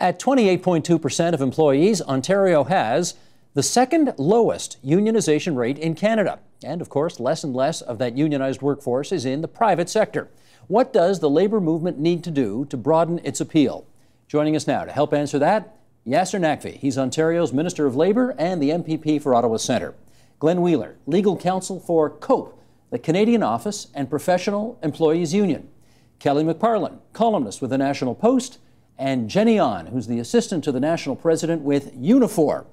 At 28.2% of employees, Ontario has the second lowest unionization rate in Canada. And of course, less and less of that unionized workforce is in the private sector. What does the labor movement need to do to broaden its appeal? Joining us now to help answer that, Yasir Naqvi. He's Ontario's Minister of Labour and the MPP for Ottawa Centre. Glenn Wheeler, legal counsel for COPE, the Canadian Office and Professional Employees Union. Kelly McParland, columnist with the National Post and Jenny Ahn, who's the assistant to the national president with Unifor,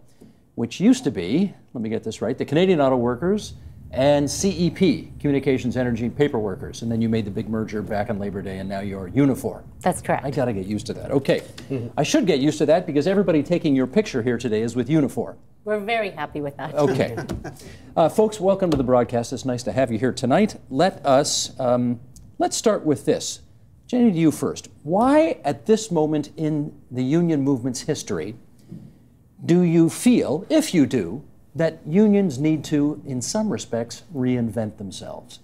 which used to be, let me get this right, the Canadian Auto Workers and CEP, Communications, Energy, and Paper Workers. And then you made the big merger back on Labor Day, and now you're Unifor. That's correct. I got to get used to that. Okay. Mm-hmm. I should get used to that because everybody taking your picture here today is with Unifor. We're very happy with that. Okay. uh, folks, welcome to the broadcast. It's nice to have you here tonight. Let us, um, let's start with this. Jenny, to you first. Why, at this moment in the union movement's history, do you feel, if you do, that unions need to, in some respects, reinvent themselves?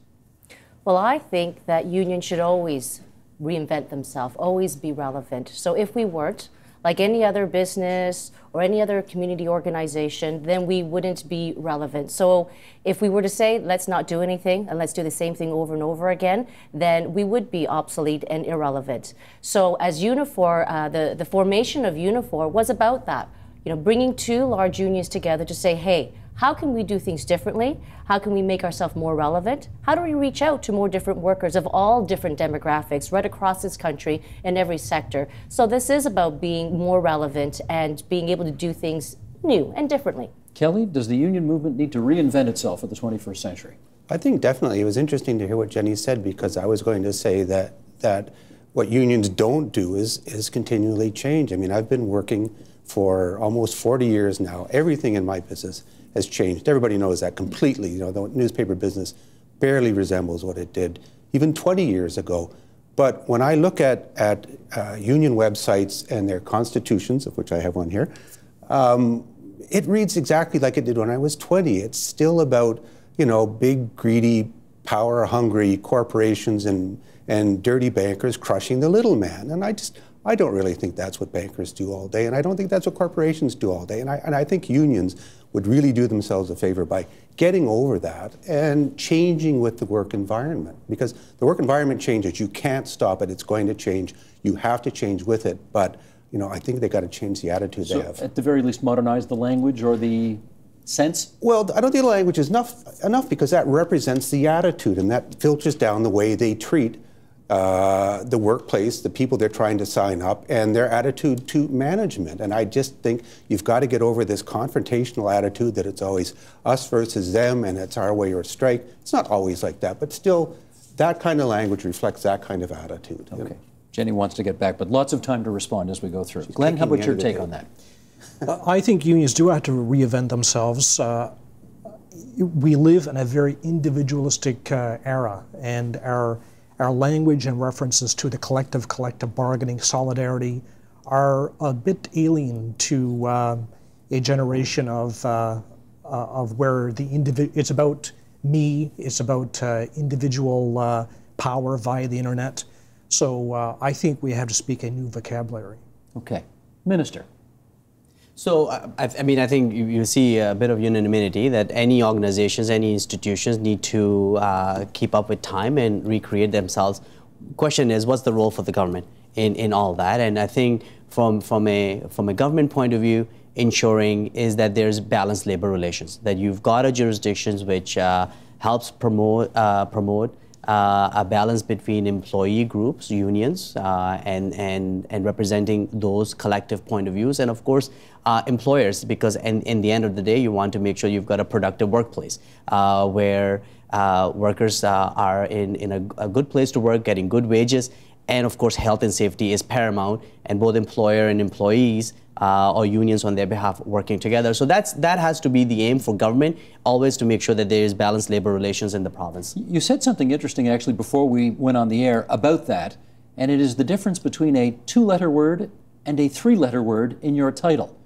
Well, I think that unions should always reinvent themselves, always be relevant. So if we weren't, like any other business or any other community organization, then we wouldn't be relevant. So if we were to say, let's not do anything and let's do the same thing over and over again, then we would be obsolete and irrelevant. So as Unifor, uh, the, the formation of Unifor was about that, you know, bringing two large unions together to say, hey, how can we do things differently? How can we make ourselves more relevant? How do we reach out to more different workers of all different demographics right across this country in every sector? So this is about being more relevant and being able to do things new and differently. Kelly, does the union movement need to reinvent itself for the 21st century? I think definitely. It was interesting to hear what Jenny said because I was going to say that that what unions don't do is is continually change. I mean, I've been working for almost 40 years now. Everything in my business has changed. Everybody knows that completely. You know, the newspaper business barely resembles what it did even 20 years ago. But when I look at, at uh, union websites and their constitutions, of which I have one here, um, it reads exactly like it did when I was 20. It's still about, you know, big, greedy, power-hungry corporations and, and dirty bankers crushing the little man. And I just, I don't really think that's what bankers do all day, and I don't think that's what corporations do all day. And I, and I think unions would really do themselves a favor by getting over that and changing with the work environment. Because the work environment changes. You can't stop it. It's going to change. You have to change with it. But you know, I think they got to change the attitude so they have. At the very least, modernize the language or the sense? Well, I don't think the language is enough enough because that represents the attitude and that filters down the way they treat uh, the workplace, the people they're trying to sign up, and their attitude to management. And I just think you've got to get over this confrontational attitude that it's always us versus them and it's our way or strike. It's not always like that, but still, that kind of language reflects that kind of attitude. Okay. Jenny wants to get back, but lots of time to respond as we go through. She's Glenn, how about your take on that? uh, I think unions do have to reinvent themselves. Uh, we live in a very individualistic uh, era, and our our language and references to the collective, collective bargaining, solidarity are a bit alien to uh, a generation of, uh, uh, of where the individual, it's about me, it's about uh, individual uh, power via the internet. So I think we have to speak a new vocabulary. Okay. Minister. So, I, I, mean, I think you, you, see a bit of unanimity that any organizations, any institutions need to uh, keep up with time and recreate themselves. Question is, what's the role for the government in, in all that? And I think from, from, a, from a government point of view, ensuring is that there's balanced labor relations, that you've got a jurisdictions which uh, helps promote, uh, promote uh, a balance between employee groups, unions, uh, and, and, and representing those collective point of views, and of course, uh, employers, because in, in the end of the day, you want to make sure you've got a productive workplace uh, where uh, workers uh, are in, in a, a good place to work, getting good wages, and of course, health and safety is paramount, and both employer and employees uh, or unions on their behalf working together. So that's that has to be the aim for government, always to make sure that there is balanced labor relations in the province. You said something interesting actually before we went on the air about that, and it is the difference between a two-letter word and a three-letter word in your title.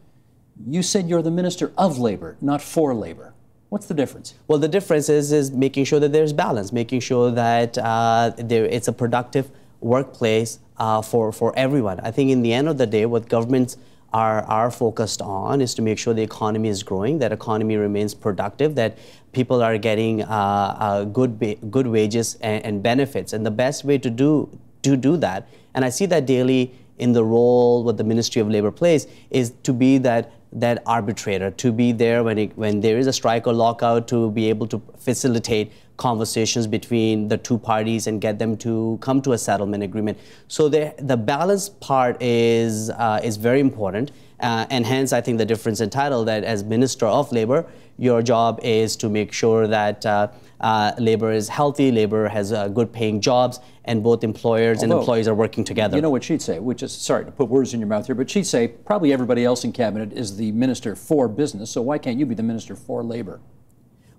You said you're the Minister of Labor, not for labor. What's the difference? Well, the difference is, is making sure that there's balance, making sure that uh, there, it's a productive workplace uh, for, for everyone. I think in the end of the day, what governments are, are focused on is to make sure the economy is growing, that economy remains productive, that people are getting uh, uh, good, good wages and, and, benefits. And the best way to do, to do that, and I see that daily in the role what the Ministry of Labor plays, is to be that that arbitrator, to be there when, it, when there is a strike or lockout, to be able to facilitate conversations between the two parties and get them to come to a settlement agreement. So the, the balance part is, uh, is very important. Uh, and hence, I think the difference in title that as Minister of Labor, your job is to make sure that uh, labor is healthy, labor has uh, good paying jobs, and both employers Although, and employees are working together. You know what she'd say, which is, sorry to put words in your mouth here, but she'd say probably everybody else in cabinet is the minister for business, so why can't you be the minister for labor?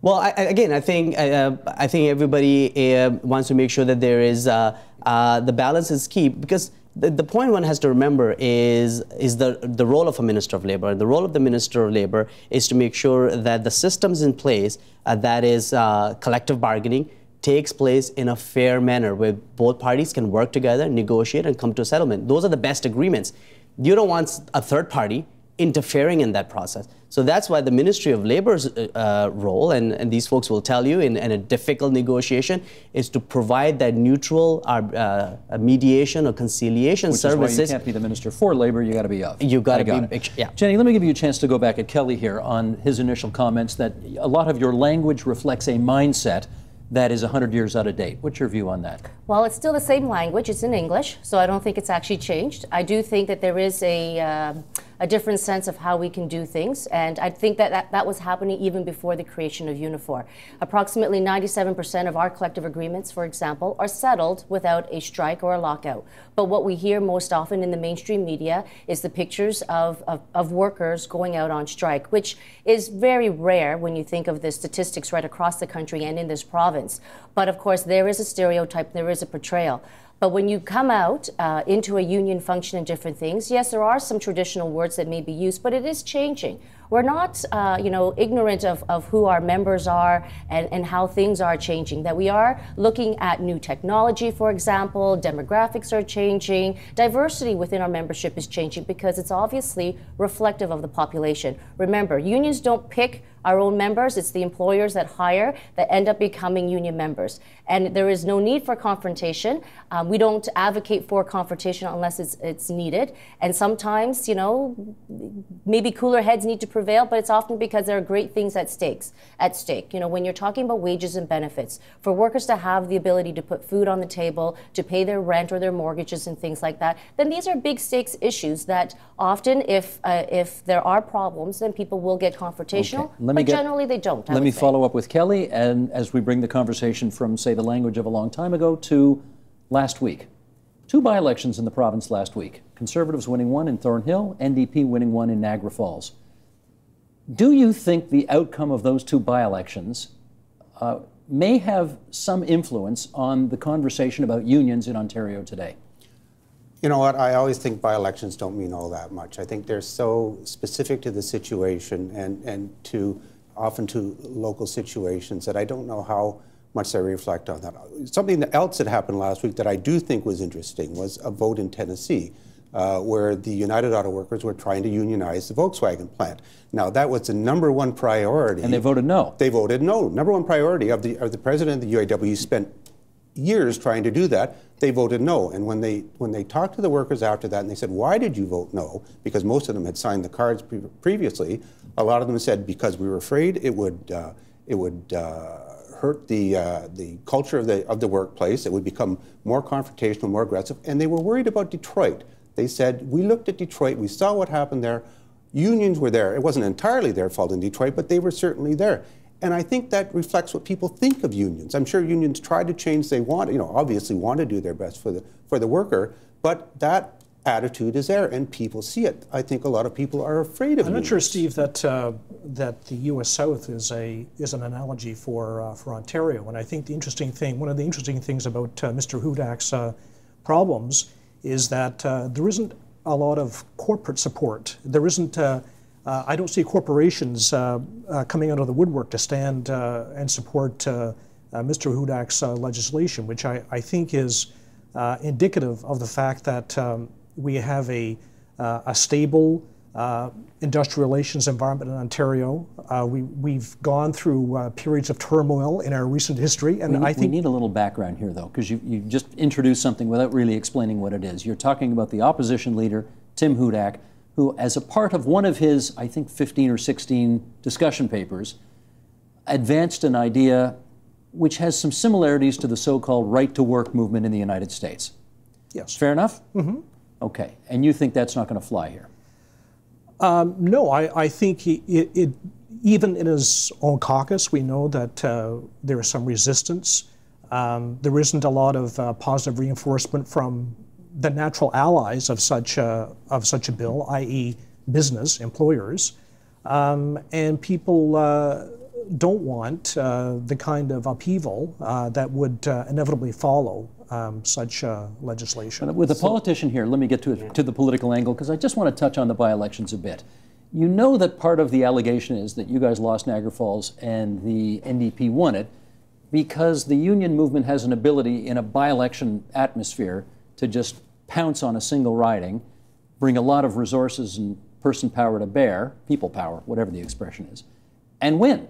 Well, I, again, I think uh, I think everybody uh, wants to make sure that there is uh, uh, the balance is key because the, the point one has to remember is is the the role of a minister of labor. The role of the minister of labor is to make sure that the systems in place uh, that is uh, collective bargaining takes place in a fair manner where both parties can work together, negotiate, and come to a settlement. Those are the best agreements. You don't want a third party interfering in that process. So that's why the Ministry of Labor's uh, uh, role, and, and these folks will tell you in, in, a difficult negotiation, is to provide that neutral uh, mediation or conciliation Which services. Is why you can't be the Minister for Labor, you got to be of. You got to got be, it. yeah. Jenny, let me give you a chance to go back at Kelly here on his initial comments that a lot of your language reflects a mindset that is 100 years out of date. What's your view on that? Well, it's still the same language. It's in English, so I don't think it's actually changed. I do think that there is a. Uh, a different sense of how we can do things. And I think that that, that was happening even before the creation of Unifor. Approximately 97% of our collective agreements, for example, are settled without a strike or a lockout. But what we hear most often in the mainstream media is the pictures of, of, of workers going out on strike, which is very rare when you think of the statistics right across the country and in this province. But of course, there is a stereotype, there is a portrayal. But when you come out uh, into a union function and different things, yes, there are some traditional words that may be used, but it is changing. We're not, uh, you know, ignorant of, of who our members are and, and how things are changing. That we are looking at new technology, for example, demographics are changing, diversity within our membership is changing because it's obviously reflective of the population. Remember, unions don't pick our own members. It's the employers that hire that end up becoming union members. And there is no need for confrontation. Um, we don't advocate for confrontation unless it's, it's needed. And sometimes, you know, maybe cooler heads need to prevail, but it's often because there are great things at stakes at stake. You know, when you're talking about wages and benefits, for workers to have the ability to put food on the table, to pay their rent or their mortgages and things like that, then these are big stakes issues that often, if uh, if there are problems, then people will get confrontational. Okay. Let me but get, generally, they don't. I let me say. follow up with Kelly, and as we bring the conversation from, say, the language of a long time ago to last week. Two by elections in the province last week Conservatives winning one in Thornhill, NDP winning one in Niagara Falls. Do you think the outcome of those two by elections uh, may have some influence on the conversation about unions in Ontario today? You know what? I always think by elections don't mean all that much. I think they're so specific to the situation and, and to often to local situations that I don't know how much they reflect on that. Something else that happened last week that I do think was interesting was a vote in Tennessee. Uh, where the United Auto Workers were trying to unionize the Volkswagen plant. Now, that was the number one priority. And they voted no. They voted no. Number one priority of the, of the president of the UAW spent years trying to do that. They voted no. And when they, when they talked to the workers after that and they said, why did you vote no? Because most of them had signed the cards pre previously. A lot of them said, because we were afraid it would, uh, it would uh, hurt the, uh, the culture of the, of the workplace. It would become more confrontational, more aggressive. And they were worried about Detroit. They said, we looked at Detroit, we saw what happened there. Unions were there. It wasn't entirely their fault in Detroit, but they were certainly there. And I think that reflects what people think of unions. I'm sure unions try to change. They want, you know, obviously want to do their best for the for the worker, but that attitude is there, and people see it. I think a lot of people are afraid of. it. I'm not sure, Steve, that uh, that the U.S. South is a is an analogy for uh, for Ontario. And I think the interesting thing, one of the interesting things about uh, Mr. Hudak's uh, problems, is that uh, there isn't a lot of corporate support. There isn't. Uh, I don't see corporations coming out of the woodwork to stand and support Mr. Hudak's legislation, which I, I think is uh, indicative of the fact that um, we have a, uh, a stable uh, industrial relations environment in Ontario. Uh, we, we've gone through uh, periods of turmoil in our recent history, and we, I think we need a little background here, though, because you, you just introduced something without really explaining what it is. You're talking about the opposition leader, Tim Hudak, who, as a part of one of his, I think, 15 or 16 discussion papers, advanced an idea which has some similarities to the so called right to work movement in the United States. yes. Fair enough? Mm-hmm. Okay. And you think that's not going to fly here? Um, no, I, I think it, it, even in his own caucus, we know that uh, there is some resistance. Um, there isn't a lot of uh, positive reinforcement from the natural allies of such a, of such a bill, i.e., business employers, um, and people uh, don't want uh, the kind of upheaval uh, that would uh, inevitably follow um, such legislation. With a politician here, let me get to, it, to the political angle because I just want to touch on the by elections a bit. You know that part of the allegation is that you guys lost Niagara Falls and the NDP won it because the union movement has an ability in a by election atmosphere to just pounce on a single riding, bring a lot of resources and person power to bear, people power, whatever the expression is, and win.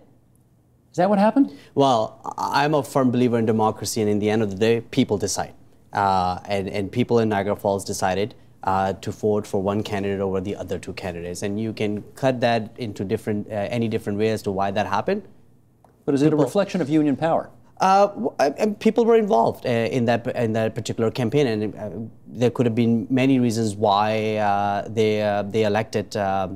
Is that what happened? Well, I'm a firm believer in democracy, and in the end of the day, people decide. Uh, and, and people in Niagara Falls decided uh, to vote for one candidate over the other two candidates. And you can cut that into different, uh, any different way as to why that happened. But is it a reflection of union power? Uh, and people were involved uh, in that in that particular campaign, and uh, there could have been many reasons why uh, they uh, they elected uh,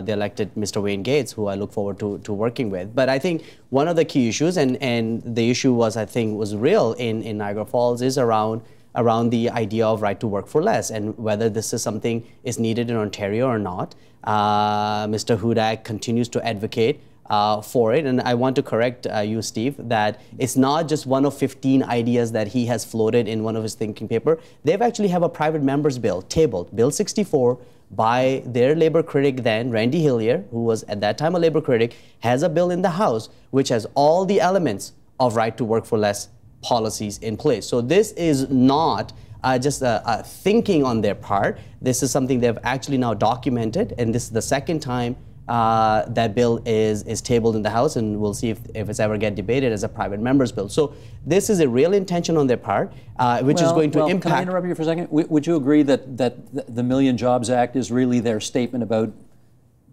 they elected Mr. Wayne Gates, who I look forward to, to working with. But I think one of the key issues, and, and the issue was I think was real in, in Niagara Falls, is around around the idea of right to work for less and whether this is something is needed in Ontario or not. Mr. Hudak continues to advocate uh, for it. And I want to correct uh, you, Steve, that it's not just one of 15 ideas that he has floated in one of his thinking paper. They've actually have a private members bill tabled, Bill 64, by their labor critic then, Randy Hillier, who was at that time a labor critic, has a bill in the House which has all the elements of right to work for less policies in place. So this is not uh, just a, thinking on their part. This is something they've actually now documented, and this is the second time uh, that bill is, is tabled in the House, and we'll see if, if it's ever get debated as a private member's bill. So this is a real intention on their part, uh, which well, is going to well, impact. Can I interrupt you for a second? W would you agree that, that the Million Jobs Act is really their statement about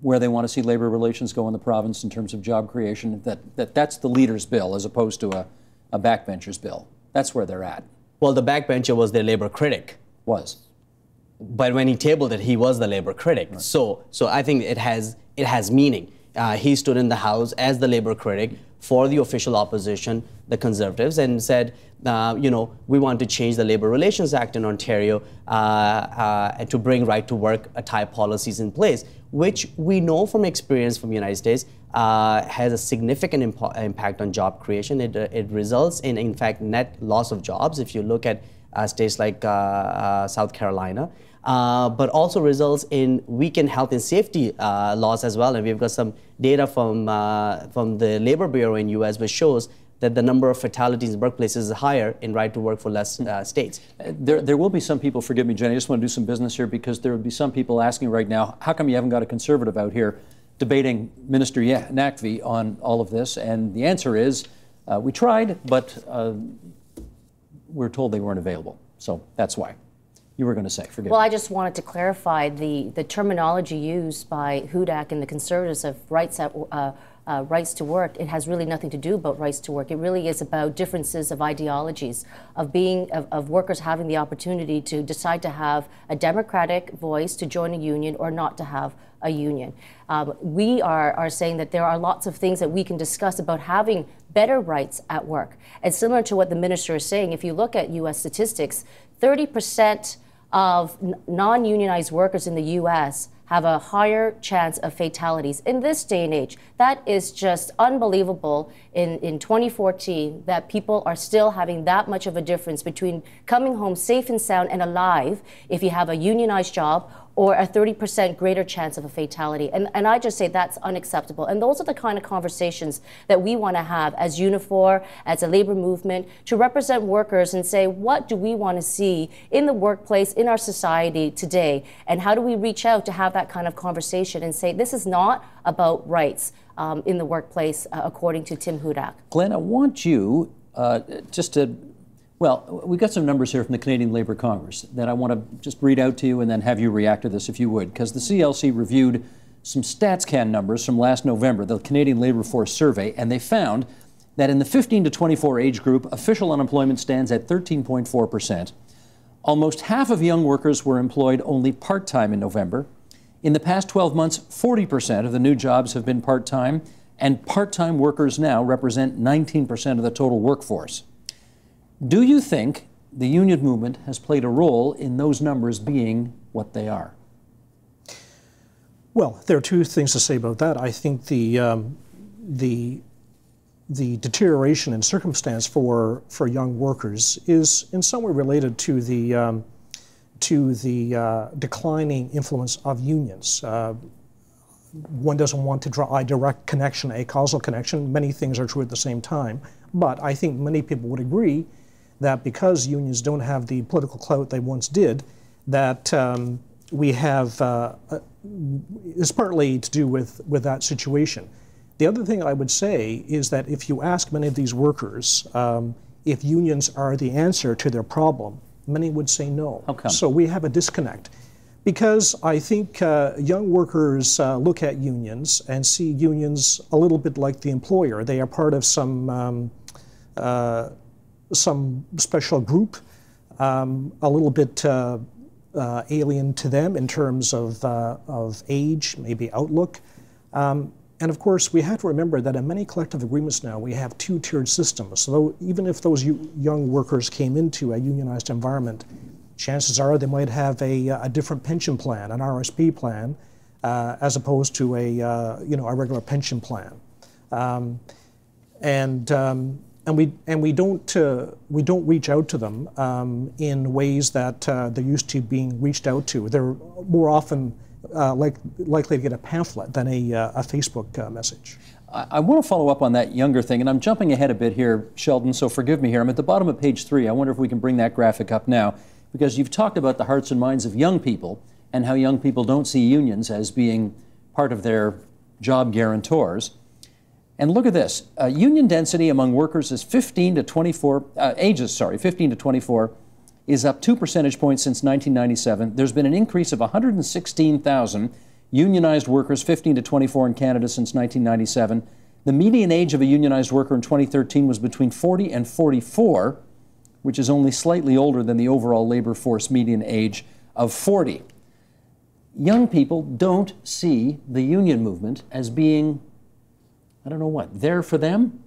where they want to see labor relations go in the province in terms of job creation? That, that that's the leader's bill as opposed to a, a backbencher's bill. That's where they're at. Well, the backbencher was their labor critic. Was but when he tabled it, he was the labor critic. Right. So, so I think it has it has meaning. Uh, he stood in the House as the labor critic for the official opposition, the Conservatives, and said, uh, you know, we want to change the Labor Relations Act in Ontario uh, uh to bring right to work type policies in place, which we know from experience from the United States uh, has a significant imp impact on job creation. It, uh, it results in, in fact, net loss of jobs. If you look at states like South Carolina, uh, but also results in weakened health and safety uh, laws as well. And we've got some data from, uh, from the Labor Bureau in US which shows that the number of fatalities in workplaces is higher in right to work for less uh, states. Uh, there, there will be some people, forgive me, Jenny, I just want to do some business here because there would be some people asking right now, how come you haven't got a conservative out here debating Minister Naqvi on all of this? And the answer is, uh, we tried, but we're told they weren't available. So that's why you were going to say. Forgive well, me. I just wanted to clarify the, the terminology used by Hudak and the conservatives of rights at, uh, uh, rights to work. It has really nothing to do about rights to work. It really is about differences of ideologies, of being of, of workers having the opportunity to decide to have a democratic voice to join a union or not to have a union. Um, we are, are saying that there are lots of things that we can discuss about having better rights at work. And similar to what the minister is saying, if you look at U.S. statistics, 30 percent of non unionized workers in the US have a higher chance of fatalities in this day and age. That is just unbelievable in, in 2014 that people are still having that much of a difference between coming home safe and sound and alive if you have a unionized job or a 30% greater chance of a fatality. And, and I just say that's unacceptable. And those are the kind of conversations that we want to have as Unifor, as a labor movement, to represent workers and say, what do we want to see in the workplace, in our society today? And how do we reach out to have that kind of conversation and say, this is not about rights um, in the workplace, uh, according to Tim Hudak? Glenn, I want you uh, just to well, we've got some numbers here from the Canadian Labour Congress that I want to just read out to you and then have you react to this if you would, because the CLC reviewed some StatsCan numbers from last November, the Canadian Labour Force Survey, and they found that in the 15 to 24 age group, official unemployment stands at 13.4 percent. Almost half of young workers were employed only part time in November. In the past 12 months, 40 percent of the new jobs have been part time, and part time workers now represent 19 percent of the total workforce. Do you think the union movement has played a role in those numbers being what they are? Well, there are two things to say about that. I think the um, the the deterioration in circumstance for for young workers is in some way related to the um, to the uh, declining influence of unions. Uh, one doesn't want to draw a direct connection, a causal connection. Many things are true at the same time, but I think many people would agree that because unions don't have the political clout they once did, that um, we have uh, uh, is partly to do with, with that situation. The other thing I would say is that if you ask many of these workers um, if unions are the answer to their problem, many would say no. So we have a disconnect. Because I think uh, young workers uh, look at unions and see unions a little bit like the employer. They are part of some um, uh, some special group, um, a little bit uh, uh, alien to them in terms of, uh, of age, maybe outlook. Um, and of course, we have to remember that in many collective agreements now, we have two tiered systems. So even if those young workers came into a unionized environment, chances are they might have a, a different pension plan, an RSP plan, uh, as opposed to a, uh, you know, a regular pension plan. Um, and um, and we and we don't uh, we don't reach out to them um, in ways that uh, they're used to being reached out to. They're more often uh, like, likely to get a pamphlet than a, uh, a Facebook uh, message. I, I want to follow up on that younger thing, and I'm jumping ahead a bit here, Sheldon. So forgive me here. I'm at the bottom of page three. I wonder if we can bring that graphic up now, because you've talked about the hearts and minds of young people and how young people don't see unions as being part of their job guarantors. And look at this. Uh, union density among workers is 15 to 24, uh, ages, sorry, 15 to 24 is up two percentage points since 1997. There's been an increase of 116,000 unionized workers 15 to 24 in Canada since 1997. The median age of a unionized worker in 2013 was between 40 and 44, which is only slightly older than the overall labor force median age of 40. Young people don't see the union movement as being I don't know what, there for them?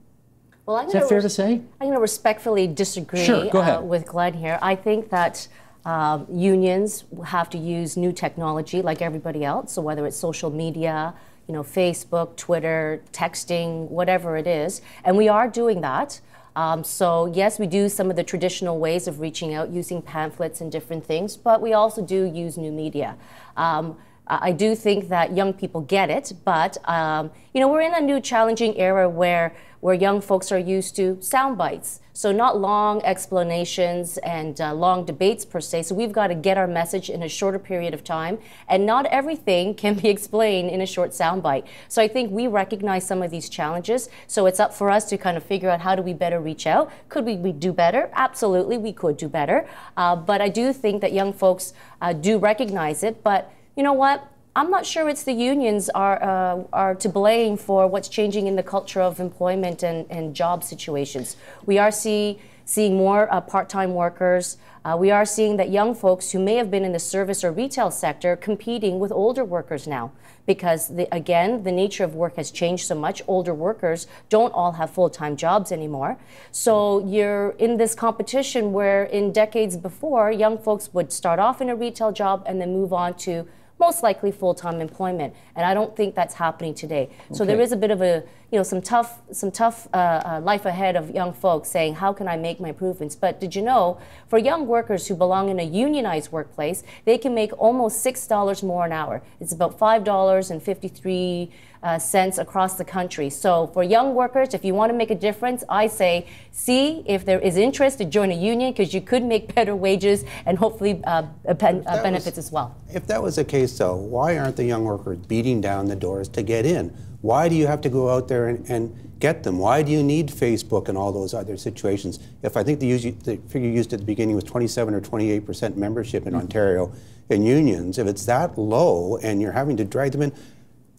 Well, I'm Is that fair to say? I'm going to respectfully disagree sure, go ahead. Uh, with Glenn here. I think that um, unions have to use new technology like everybody else. So whether it's social media, you know, Facebook, Twitter, texting, whatever it is, and we are doing that. Um, so yes, we do some of the traditional ways of reaching out using pamphlets and different things, but we also do use new media. Um, I do think that young people get it, but um, you know we're in a new challenging era where where young folks are used to sound bites, so not long explanations and uh, long debates per se. So we've got to get our message in a shorter period of time, and not everything can be explained in a short soundbite. So I think we recognize some of these challenges. So it's up for us to kind of figure out how do we better reach out. Could we, we do better? Absolutely, we could do better. Uh, but I do think that young folks uh, do recognize it, but you know what? I'm not sure it's the unions are uh, are to blame for what's changing in the culture of employment and, and job situations. We are see, seeing more uh, part-time workers. Uh, we are seeing that young folks who may have been in the service or retail sector competing with older workers now because the, again the nature of work has changed so much older workers don't all have full-time jobs anymore so you're in this competition where in decades before young folks would start off in a retail job and then move on to most likely full-time employment. And I don't think that's happening today. Okay. So there is a bit of a you know, some tough, some tough uh, uh, life ahead of young folks saying, how can I make my improvements? But did you know, for young workers who belong in a unionized workplace, they can make almost $6 more an hour. It's about $5.53 uh, cents across the country. So for young workers, if you want to make a difference, I say see if there is interest to join a union because you could make better wages and hopefully uh, ben uh, benefits was, as well. If that was the case, though, why aren't the young workers beating down the doors to get in? Why do you have to go out there and, and get them? Why do you need Facebook and all those other situations? If I think the, the figure used at the beginning was 27 or 28 percent membership in mm -hmm. Ontario in unions, if it's that low and you're having to drag them in,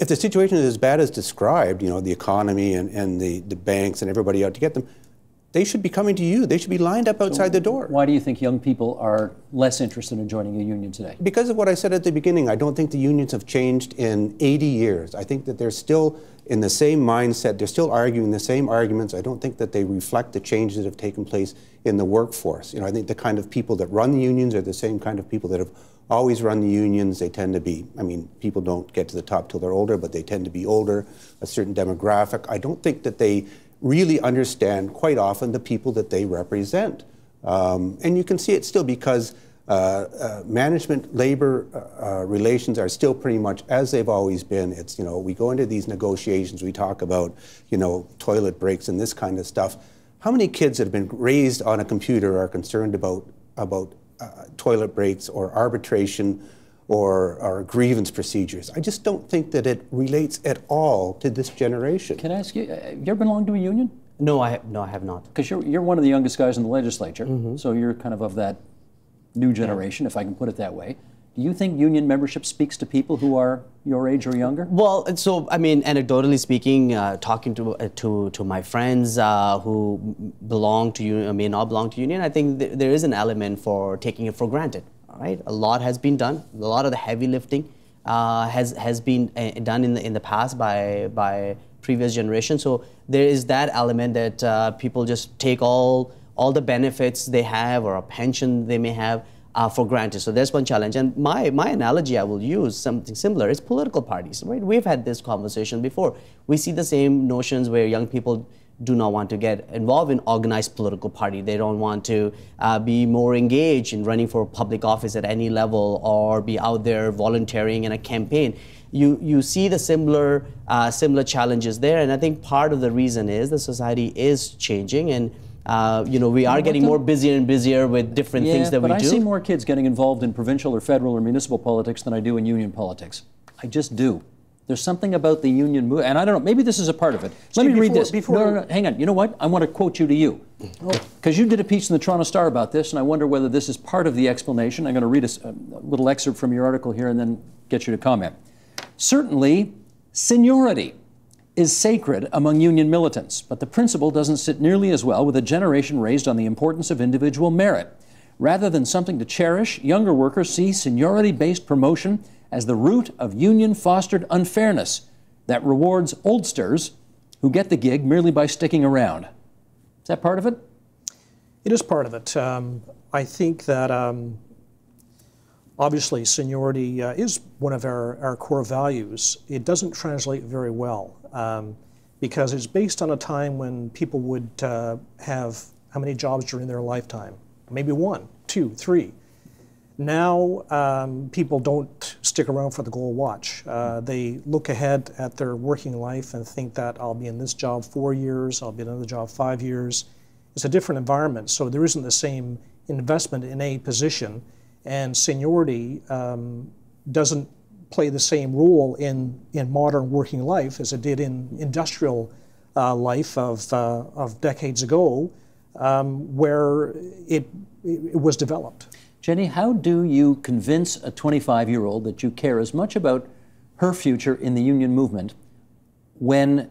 if the situation is as bad as described, you know, the economy and, and the, the banks and everybody out to get them, they should be coming to you. They should be lined up outside so the door. Why do you think young people are less interested in joining a union today? Because of what I said at the beginning. I don't think the unions have changed in 80 years. I think that they're still in the same mindset. They're still arguing the same arguments. I don't think that they reflect the changes that have taken place in the workforce. You know, I think the kind of people that run the unions are the same kind of people that have always run the unions. They tend to be, I mean, people don't get to the top till they're older, but they tend to be older, a certain demographic. I don't think that they really understand quite often the people that they represent. Um, and you can see it still because uh, uh, management labor uh, uh, relations are still pretty much as they've always been. It's, you know, we go into these negotiations, we talk about, you know, toilet breaks and this kind of stuff. How many kids that have been raised on a computer are concerned about, about uh, toilet breaks or arbitration or, or grievance procedures. I just don't think that it relates at all to this generation. Can I ask you, uh, you ever belonged to a union? No, I have, no, I have not. Because you're, you're one of the youngest guys in the legislature, mm -hmm. so you're kind of of that new generation, yeah. if I can put it that way. Do you think union membership speaks to people who are your age or younger? Well, so I mean, anecdotally speaking, uh, talking to uh, to to my friends uh, who belong to union, may not belong to union, I think th there is an element for taking it for granted. Right, a lot has been done. A lot of the heavy lifting uh, has has been uh, done in the in the past by by previous generations. So there is that element that uh, people just take all all the benefits they have or a pension they may have uh, for granted. So there's one challenge. And my, my analogy I will use, something similar, is political parties, right? We've had this conversation before. We see the same notions where young people do not want to get involved in organized political party. They don't want to uh, be more engaged in running for public office at any level or be out there volunteering in a campaign. You, you see the similar, uh, similar challenges there. And I think part of the reason is the society is changing and uh, you know, we are getting more busier and busier with different yeah, things that we do. but I see more kids getting involved in provincial or federal or municipal politics than I do in union politics. I just do. There's something about the union movement, and I don't know, maybe this is a part of it. Let me read this. Before no, no, no, hang on. You know what? I want to quote you to you. Because oh. you did a piece in the Toronto Star about this, and I wonder whether this is part of the explanation. I'm going to read a, a little excerpt from your article here and then get you to comment. Certainly, seniority is sacred among union militants, but the principle doesn't sit nearly as well with a generation raised on the importance of individual merit. Rather than something to cherish, younger workers see seniority based promotion as the root of union fostered unfairness that rewards oldsters who get the gig merely by sticking around. Is that part of it? It is part of it. Um, I think that um, obviously seniority uh, is one of our, our core values. It doesn't translate very well um, because it's based on a time when people would uh, have how many jobs during their lifetime? Maybe one, two, three. Now, um, people don't stick around for the gold watch. Uh, they look ahead at their working life and think that I'll be in this job four years, I'll be in another job five years. It's a different environment, so there isn't the same investment in a position, and seniority um, doesn't play the same role in, in modern working life as it did in industrial uh, life of, uh, of decades ago, um, where it, it was developed. Jenny, how do you convince a 25 year old that you care as much about her future in the union movement when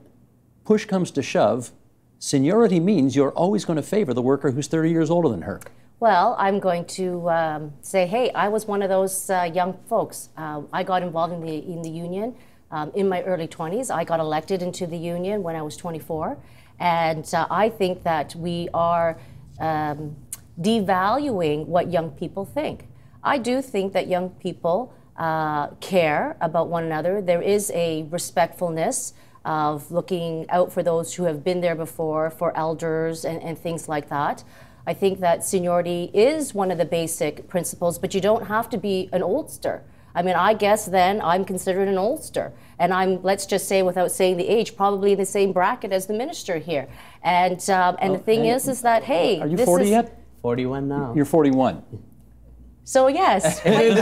push comes to shove? Seniority means you're always going to favor the worker who's 30 years older than her. Well, I'm going to um, say, hey, I was one of those uh, young folks. Uh, I got involved in the in the union um, in my early 20s. I got elected into the union when I was 24, and uh, I think that we are um, devaluing what young people think. I do think that young people uh, care about one another. There is a respectfulness of looking out for those who have been there before, for elders and, and things like that. I think that seniority is one of the basic principles, but you don't have to be an oldster. I mean, I guess then I'm considered an oldster. And I'm, let's just say, without saying the age, probably in the same bracket as the minister here. And, um, and the thing is, is that, hey. Are you this 40 is, yet? 41 now. You're 41. So yes, might,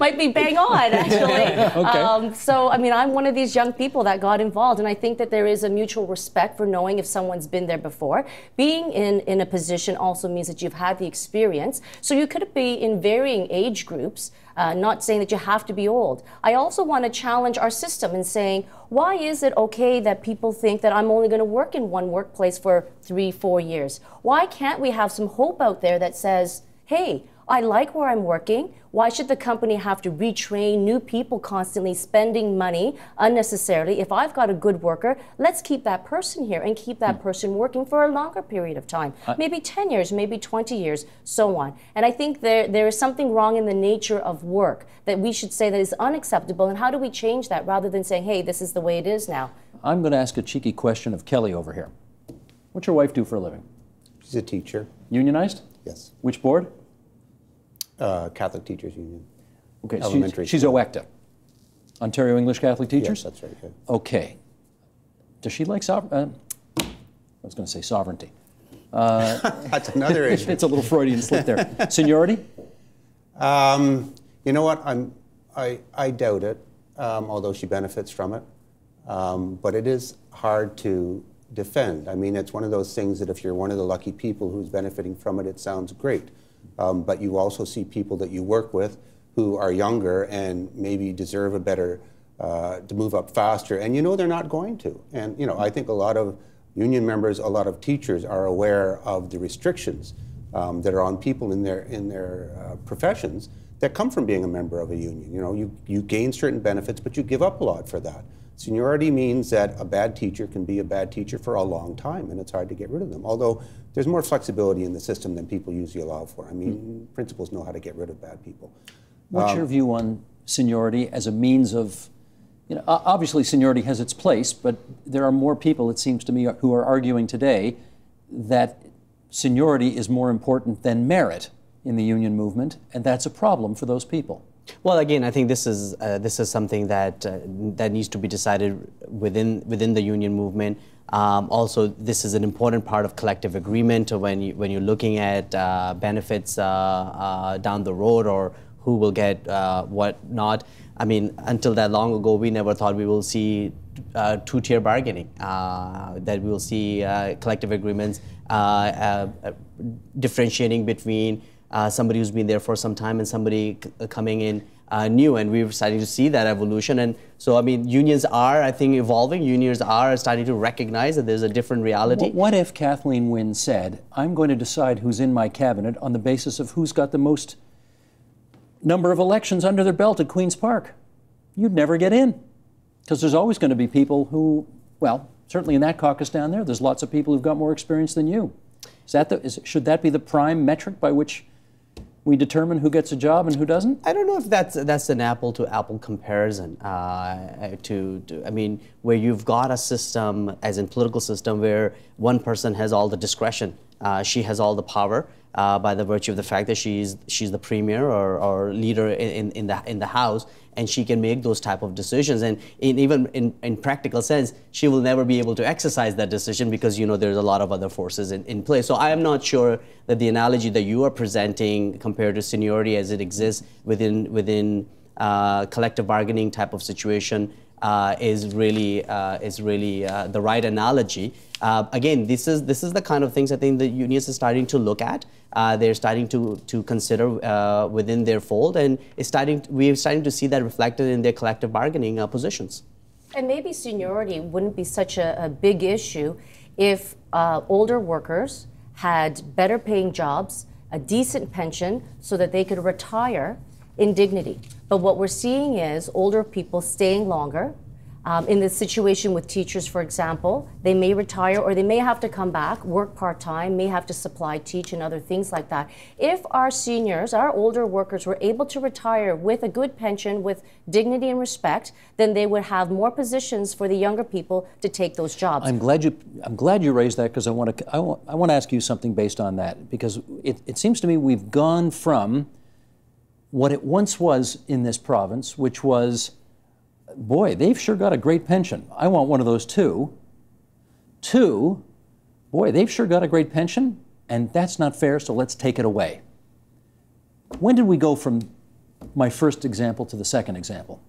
might be bang on actually. Okay. Um, so I mean, I'm one of these young people that got involved, and I think that there is a mutual respect for knowing if someone's been there before. Being in in a position also means that you've had the experience. So you could be in varying age groups. Uh, not saying that you have to be old. I also want to challenge our system in saying, why is it okay that people think that I'm only going to work in one workplace for three, four years? Why can't we have some hope out there that says, hey, I like where I'm working. Why should the company have to retrain new people constantly spending money unnecessarily? If I've got a good worker, let's keep that person here and keep that person working for a longer period of time. Uh, maybe 10 years, maybe 20 years, so on. And I think there, there is something wrong in the nature of work that we should say that is unacceptable. And how do we change that rather than saying, hey, this is the way it is now? I'm going to ask a cheeky question of Kelly over here. What's your wife do for a living? She's a teacher. Unionized? Yes. Which board? Uh, Catholic Teachers Union. Okay, she's- Elementary she's school. OECTA, Ontario English Catholic Teachers? Yes, that's right. yeah. Okay. Does she like sovereignty? Uh, I was going to say sovereignty. Uh, That's another issue. It's a little Freudian slip there. Seniority? Um, you know what? I'm, I, I doubt it, um, although she benefits from it. Um, but it is hard to defend. I mean, it's one of those things that if you're one of the lucky people who's benefiting from it, it sounds great. Um, but you also see people that you work with who are younger and maybe deserve a better, uh, to move up faster, and you know they're not going to. And, you know, I think a lot of union members, a lot of teachers are aware of the restrictions um, that are on people in their in their uh, professions that come from being a member of a union. You know, you, you gain certain benefits, but you give up a lot for that. Seniority means that a bad teacher can be a bad teacher for a long time, and it's hard to get rid of them. Although there's more flexibility in the system than people usually allow for. I mean, hmm. principals know how to get rid of bad people. What's your um, view on seniority as a means of, you know, obviously seniority has its place, but there are more people, it seems to me, who are arguing today that seniority is more important than merit in the union movement, and that's a problem for those people. Well, again, I think this is uh, this is something that uh, that needs to be decided within within the union movement. Um, also, this is an important part of collective agreement when you when you're looking at uh, benefits uh, uh, down the road or who will get uh, what not. I mean, until that long ago, we never thought we will see two-tier bargaining. That we will see collective agreements differentiating between uh, somebody who's been there for some time and somebody uh, coming in uh, new, and we're starting to see that evolution. And so, I mean, unions are, I think, evolving. Unions are starting to recognize that there's a different reality. Wh- What if Kathleen Wynne said, I'm going to decide who's in my cabinet on the basis of who's got the most number of elections under their belt at Queen's Park? You'd never get in. Because there's always going to be people who, well, certainly in that caucus down there, there's lots of people who've got more experience than you. Is that the, is, should that be the prime metric by which we determine who gets a job and who doesn't? I don't know if that's that's an apple to apple comparison. Uh, to, to I mean, where you've got a system, as in political system, where one person has all the discretion, uh, she has all the power uh, by the virtue of the fact that she's she's the premier or, or leader in, in the in the house, and she can make those type of decisions. And in, even in, in practical sense, she will never be able to exercise that decision because you know there's a lot of other forces in, in play. So I am not sure that the analogy that you are presenting compared to seniority as it exists within within uh, collective bargaining type of situation uh, is really uh, is really uh, the right analogy. Uh, again, this is this is the kind of things I think the unions are starting to look at. Uh, they're starting to to consider uh, within their fold, and it's starting. We're starting to see that reflected in their collective bargaining positions. And maybe seniority wouldn't be such a, a big issue if older workers had better paying jobs, a decent pension, so that they could retire in dignity. But what we're seeing is older people staying longer, Um, in the situation with teachers, for example, they may retire or they may have to come back, work part time, may have to supply, teach, and other things like that. If our seniors, our older workers, were able to retire with a good pension, with dignity and respect, then they would have more positions for the younger people to take those jobs. I'm glad you. I'm glad you raised that because I want to. I want, I to ask you something based on that because it, it seems to me we've gone from what it once was in this province, which was boy, they've sure got a great pension. I want one of those too. Two, boy, they've sure got a great pension, and that's not fair, so let's take it away. When did we go from my first example to the second example?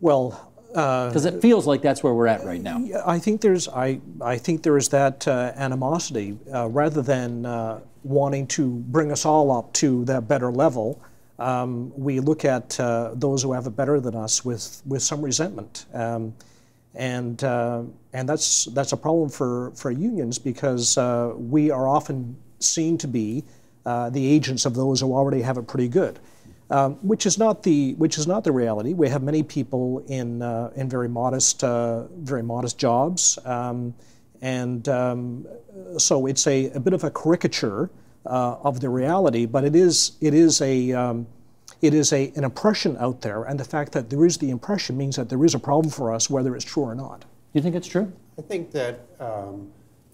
Well, because uh, it feels like that's where we're at right now. I think there's I I think there is that uh, animosity uh, rather than uh, wanting to bring us all up to that better level um, we look at uh, those who have it better than us with, with some resentment. Um, and uh, and that's, that's a problem for, for unions because uh, we are often seen to be uh, the agents of those who already have it pretty good. Um, which is not the which is not the reality. We have many people in uh, in very modest uh, very modest jobs, um, and um, so it's a, a bit of a caricature uh, of the reality, but it is it is a um, it is a, an impression out there, and the fact that there is the impression means that there is a problem for us, whether it's true or not. Do you think it's true? I think that um,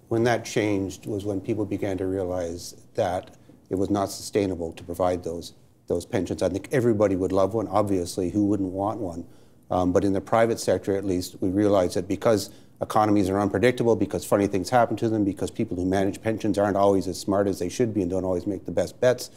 when that changed was when people began to realize that it was not sustainable to provide those those pensions. I think everybody would love one. Obviously, who wouldn't want one? Um, but in the private sector, at least, we realize that because economies are unpredictable, because funny things happen to them, because people who manage pensions aren't always as smart as they should be and don't always make the best bets.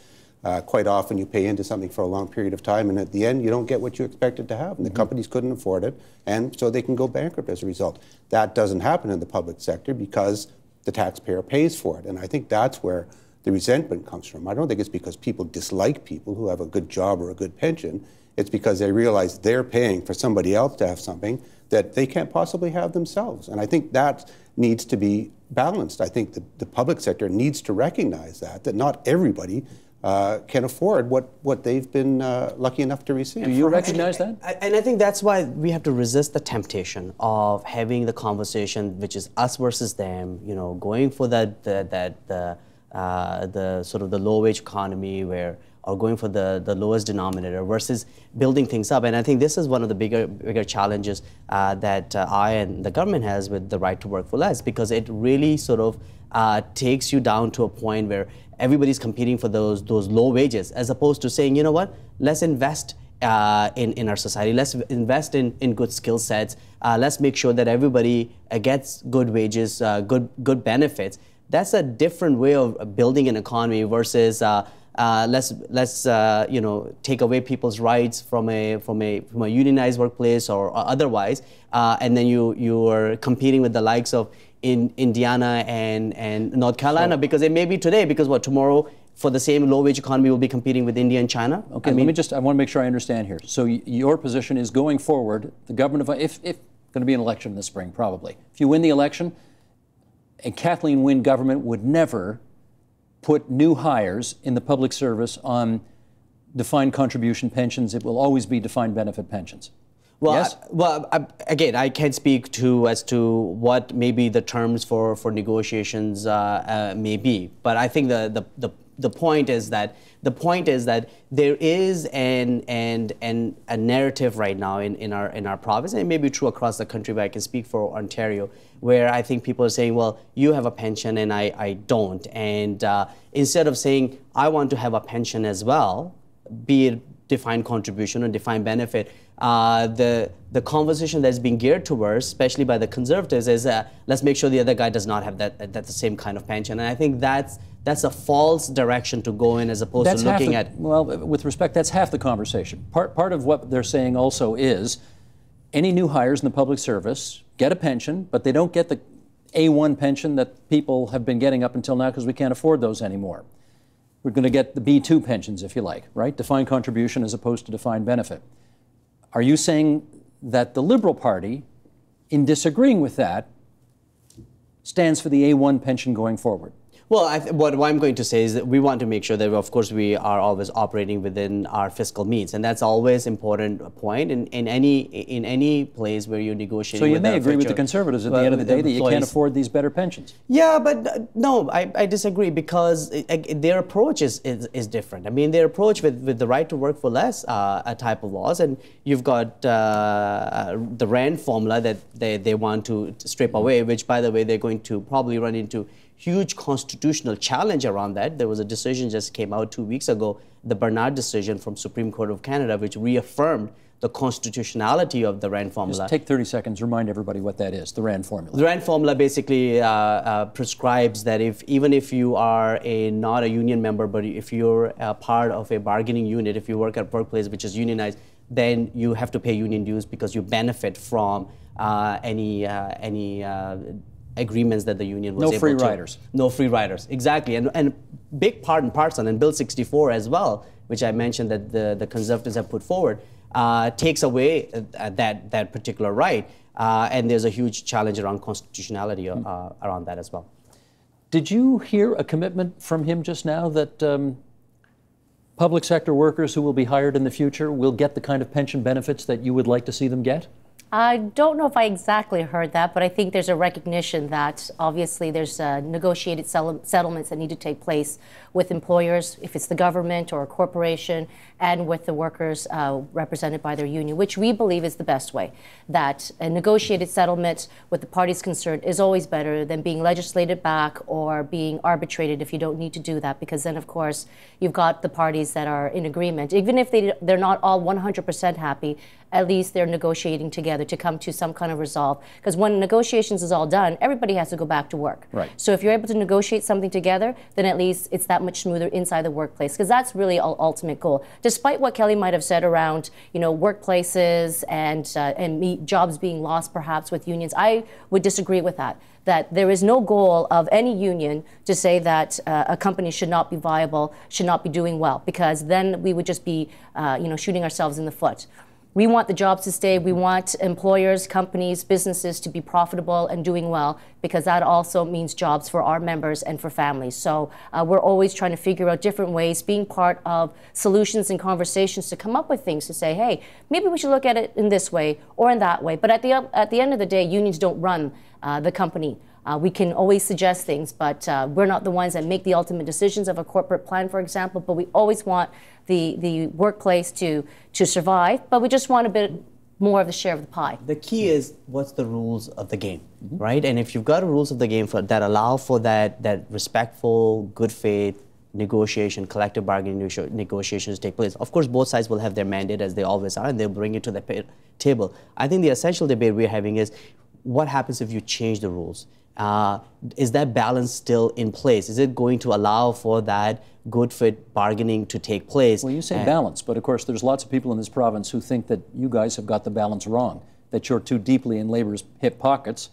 Uh, quite often you pay into something for a long period of time and at the end you don't get what you expected to have and the mm-hmm. companies couldn't afford it and so they can go bankrupt as a result that doesn't happen in the public sector because the taxpayer pays for it and i think that's where the resentment comes from i don't think it's because people dislike people who have a good job or a good pension it's because they realize they're paying for somebody else to have something that they can't possibly have themselves. And I think that needs to be balanced. I think the, the public sector needs to recognize that, that not everybody uh, can afford what, what they've been uh, lucky enough to receive. Do you recognize that? And I think that's why we have to resist the temptation of having the conversation, which is us versus them. You know, going for that that that the uh, the sort of the low wage economy where or going for the, the lowest denominator versus building things up. And I think this is one of the bigger bigger challenges uh, that uh, I and the government has with the right to work for less because it really sort of uh, takes you down to a point where everybody's competing for those those low wages as opposed to saying, you know what, let's invest uh, in, in our society. Let's invest in, in good skill sets. Uh, let's make sure that everybody uh, gets good wages, uh, good good benefits. That's a different way of building an economy versus uh, uh, let's let's uh, you know take away people's rights from a from a from a unionized workplace or, or otherwise, uh, and then you you are competing with the likes of in Indiana and and North Carolina so, because it may be today because what tomorrow for the same low wage economy will be competing with India and China. Okay, I mean, let me just I want to make sure I understand here. So your position is going forward, the government of if if going to be an election in the spring probably if you win the election, a Kathleen Wynne government would never put new hires in the public service on defined contribution pensions. It will always be defined benefit pensions. Well, yes? I, well, I, again, I can't speak to as to what maybe the terms for for negotiations uh, uh, may be, but I think the, the the the point is that the point is that there is an and and a narrative right now in, in our in our province, and it may be true across the country, but I can speak for Ontario, where I think people are saying, well, you have a pension and I, I don't, and uh, instead of saying I want to have a pension as well, be it defined contribution or defined benefit, uh, the the conversation that's being geared towards, especially by the conservatives, is uh, let's make sure the other guy does not have that that the same kind of pension, and I think that's that's a false direction to go in as opposed that's to looking the, at. Well, with respect, that's half the conversation. Part, part of what they're saying also is any new hires in the public service get a pension, but they don't get the A1 pension that people have been getting up until now because we can't afford those anymore. We're going to get the B2 pensions, if you like, right? Defined contribution as opposed to defined benefit. Are you saying that the Liberal Party, in disagreeing with that, stands for the A1 pension going forward? Well, I th- what, what I'm going to say is that we want to make sure that, of course, we are always operating within our fiscal means, and that's always important point in, in any in any place where you're negotiating. So you may agree with the conservatives at the end of the day that you can't afford these better pensions. Yeah, but uh, no, I, I disagree because uh, uh, their approach is, is, is different. I mean, their approach with, with the right to work for less uh, a type of laws, and you've got uh, the RAND formula that they, they want to strip away, which, by the way, they're going to probably run into huge constitutional challenge around that. There was a decision just came out two weeks ago, the Bernard decision from Supreme Court of Canada, which reaffirmed the constitutionality of the RAND formula. Just take 30 seconds, remind everybody what that is, the RAND formula. The RAND formula basically uh, uh, prescribes that if even if you are a not a union member, but if you're a part of a bargaining unit, if you work at a workplace which is unionized, then you have to pay union dues because you benefit from uh, any uh, any uh, agreements that the union was No able free to. riders. No free riders, exactly, and and big part and parcel, and Bill 64 as well, which I mentioned that the the conservatives have put forward, uh, takes away uh, that that particular right, uh, and there's a huge challenge around constitutionality uh, around that as well. Did you hear a commitment from him just now that um, public sector workers who will be hired in the future will get the kind of pension benefits that you would like to see them get? I don't know if I exactly heard that, but I think there's a recognition that obviously there's uh, negotiated settle- settlements that need to take place with employers, if it's the government or a corporation, and with the workers uh, represented by their union, which we believe is the best way. That a negotiated settlement with the parties concerned is always better than being legislated back or being arbitrated if you don't need to do that, because then, of course, you've got the parties that are in agreement. Even if they, they're not all 100% happy, at least they're negotiating together to come to some kind of resolve. Because when negotiations is all done, everybody has to go back to work. Right. So if you're able to negotiate something together, then at least it's that much smoother inside the workplace. Because that's really our ultimate goal. Despite what Kelly might have said around, you know, workplaces and uh, and jobs being lost perhaps with unions, I would disagree with that. That there is no goal of any union to say that uh, a company should not be viable, should not be doing well, because then we would just be, uh, you know, shooting ourselves in the foot. We want the jobs to stay. We want employers, companies, businesses to be profitable and doing well because that also means jobs for our members and for families. So uh, we're always trying to figure out different ways, being part of solutions and conversations to come up with things to say, hey, maybe we should look at it in this way or in that way. But at the at the end of the day, unions don't run uh, the company. Uh, we can always suggest things, but uh, we're not the ones that make the ultimate decisions of a corporate plan, for example. But we always want the, the workplace to, to survive, but we just want a bit more of the share of the pie. The key is what's the rules of the game, right? And if you've got rules of the game for, that allow for that that respectful, good faith negotiation, collective bargaining nego- negotiations take place. Of course, both sides will have their mandate as they always are, and they'll bring it to the table. I think the essential debate we're having is what happens if you change the rules? Uh, is that balance still in place? Is it going to allow for that good faith bargaining to take place? Well, you say And- balance, but of course, there's lots of people in this province who think that you guys have got the balance wrong, that you're too deeply in labor's hip pockets,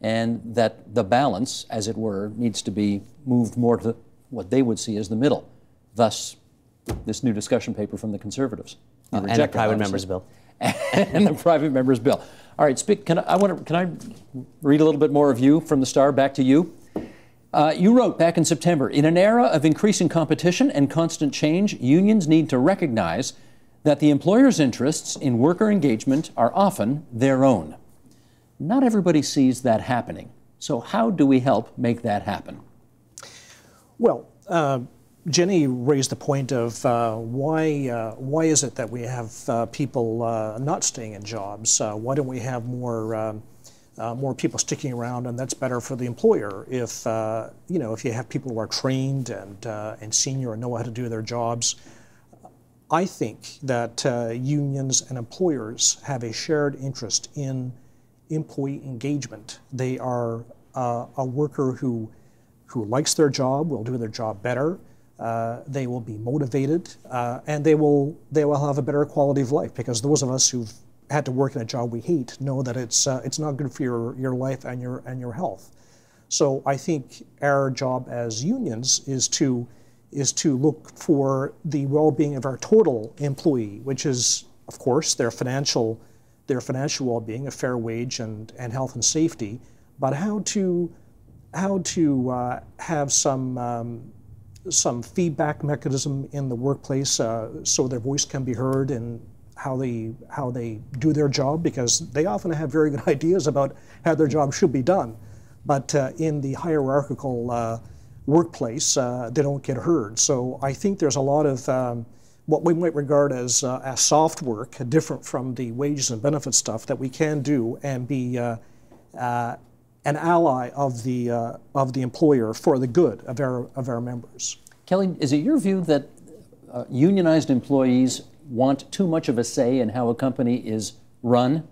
and that the balance, as it were, needs to be moved more to what they would see as the middle. Thus, this new discussion paper from the Conservatives. You and a private members bill. and the private members bill. All right, speak. Can I, I want to, Can I read a little bit more of you from the Star? Back to you. Uh, you wrote back in September In an era of increasing competition and constant change, unions need to recognize that the employer's interests in worker engagement are often their own. Not everybody sees that happening. So, how do we help make that happen? Well, uh, Jenny raised the point of uh, why uh, why is it that we have uh, people uh, not staying in jobs? Uh, why don't we have more uh, more people sticking around? And that's better for the employer if you know if you have people who are trained and and senior and know how to do their jobs. I think that unions and employers have a shared interest in employee engagement. They are a worker who who likes their job will do their job better. Uh, they will be motivated, uh, and they will they will have a better quality of life because those of us who've had to work in a job we hate know that it's uh, it's not good for your your life and your and your health. So I think our job as unions is to is to look for the well-being of our total employee, which is of course their financial their financial well-being, a fair wage and, and health and safety, but how to how to uh, have some um, some feedback mechanism in the workplace uh, so their voice can be heard and how they how they do their job because they often have very good ideas about how their job should be done, but uh, in the hierarchical uh, workplace uh, they don't get heard. So I think there's a lot of um, what we might regard as, uh, as soft work, different from the wages and benefits stuff that we can do and be uh, an ally of the, uh, of the employer for the good of our, of our members. Kelly, is it your view that uh, unionized employees want too much of a say in how a company is run?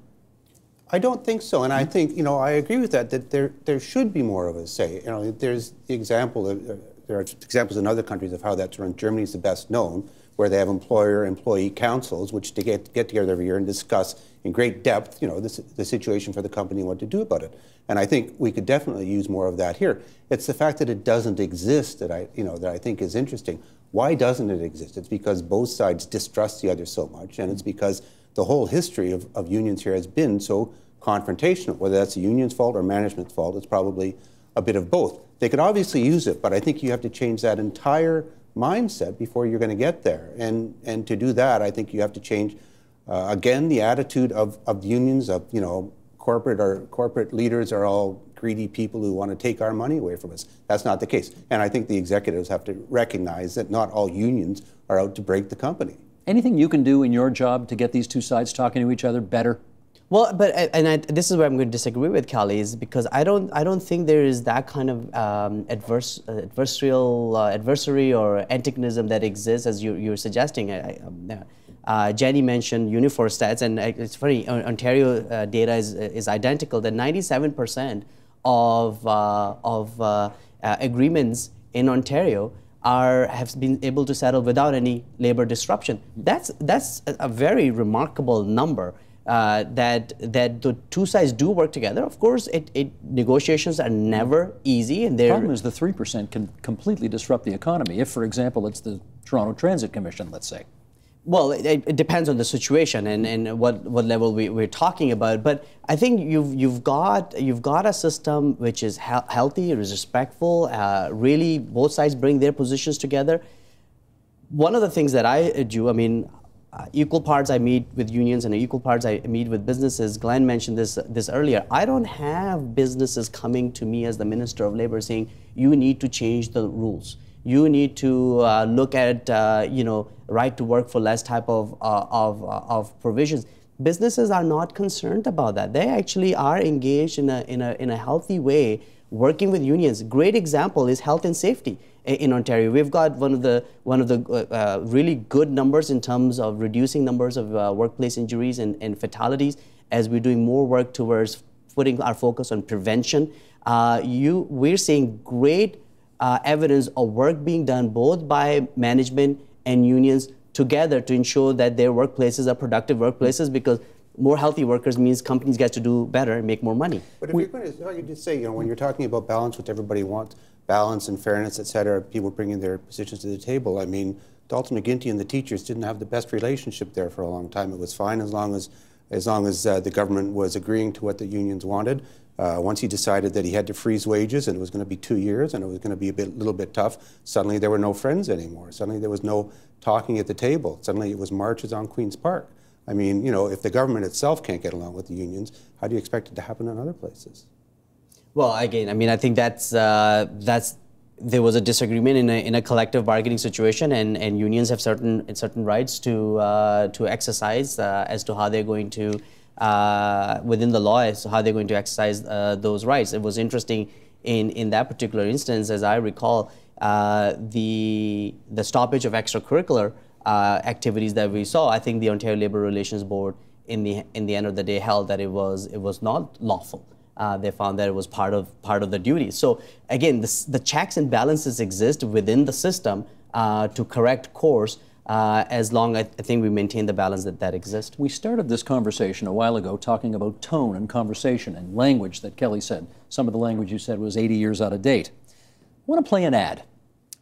I don't think so, and I think you know I agree with that. That there there should be more of a say. You know, there's the example of, uh, there are examples in other countries of how that's run. Germany is the best known, where they have employer-employee councils, which to get get together every year and discuss in great depth, you know, the, the situation for the company and what to do about it. And I think we could definitely use more of that here. It's the fact that it doesn't exist that I, you know, that I think is interesting. Why doesn't it exist? It's because both sides distrust the other so much, and it's because the whole history of, of unions here has been so confrontational. Whether that's the union's fault or management's fault, it's probably a bit of both. They could obviously use it, but I think you have to change that entire mindset before you're going to get there. And, and to do that, I think you have to change, uh, again, the attitude of, of unions, of, you know, corporate or corporate leaders are all greedy people who want to take our money away from us. That's not the case. And I think the executives have to recognize that not all unions are out to break the company. Anything you can do in your job to get these two sides talking to each other better? Well, but and I, this is where I'm going to disagree with Kelly is because I don't I don't think there is that kind of um, adverse uh, adversarial uh, adversary or antagonism that exists as you, you're suggesting. I, um, uh, Jenny mentioned Unifor stats, and it's funny. Ontario uh, data is is identical. That 97 percent of uh, of uh, agreements in Ontario are have been able to settle without any labor disruption. That's that's a very remarkable number uh, that that the two sides do work together. Of course, it, it negotiations are never easy, and the problem is the three percent can completely disrupt the economy. If, for example, it's the Toronto Transit Commission, let's say. Well, it, it, depends on the situation and, and what, what level we, we're talking about. But I think you've, you've, got, you've got a system which is he healthy, is respectful, uh, really both sides bring their positions together. One of the things that I do, I mean, uh, equal parts I meet with unions and equal parts I meet with businesses. Glenn mentioned this this earlier. I don't have businesses coming to me as the Minister of Labor saying you need to change the rules. You need to uh, look at uh, you know right to work for less type of uh, of uh, of provisions. Businesses are not concerned about that. They actually are engaged in a in a in a healthy way working with unions. Great example is health and safety in Ontario. We've got one of the one of the uh, uh, really good numbers in terms of reducing numbers of uh, workplace injuries and, and, fatalities as we're doing more work towards putting our focus on prevention. Uh, you, we're seeing great uh, evidence of work being done both by management and unions together to ensure that their workplaces are productive workplaces because more healthy workers means companies get to do better and make more money. But if we, you're going to, you just say, you know, when you're talking about balance, which everybody wants, balance and fairness, et cetera, people bringing their positions to the table. I mean, Dalton McGuinty and the teachers didn't have the best relationship there for a long time. It was fine as long as, as, long as uh, the government was agreeing to what the unions wanted. Uh, once he decided that he had to freeze wages and it was going to be two years and it was going to be a bit, little bit tough, suddenly there were no friends anymore. Suddenly there was no talking at the table. Suddenly it was marches on Queen's Park. I mean, you know, if the government itself can't get along with the unions, how do you expect it to happen in other places? Well, again, I mean, I think that's uh, that's there was a disagreement in a, in a collective bargaining situation, and, and unions have certain certain rights to uh, to exercise uh, as to how they're going to uh, within the law as to how they're going to exercise uh, those rights. It was interesting in in that particular instance, as I recall, uh, the the stoppage of extracurricular activities that we saw. I think the Ontario Labour Relations Board in the in the end of the day held that it was it was not lawful uh, they found that it was part of part of the duty. So again, this, the checks and balances exist within the system uh, to correct course. Uh, as long as I think we maintain the balance that that exists. We started this conversation a while ago talking about tone and conversation and language that Kelly said. Some of the language you said was 80 years out of date. I want to play an ad.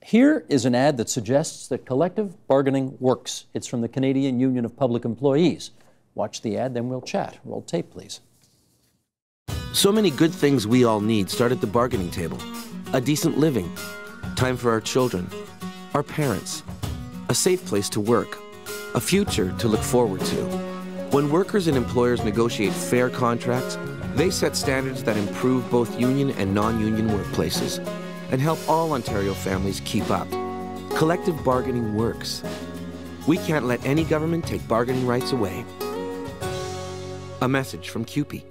Here is an ad that suggests that collective bargaining works. It's from the Canadian Union of Public Employees. Watch the ad, then we'll chat. Roll tape, please. So many good things we all need start at the bargaining table a decent living, time for our children, our parents, a safe place to work, a future to look forward to. When workers and employers negotiate fair contracts, they set standards that improve both union and non union workplaces and help all Ontario families keep up. Collective bargaining works. We can't let any government take bargaining rights away. A message from CUPE.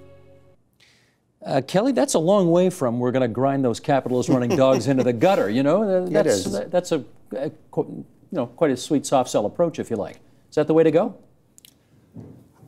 Uh, Kelly, that's a long way from we're going to grind those capitalist running dogs into the gutter. You know, that's is. that's a, a you know quite a sweet soft sell approach, if you like. Is that the way to go?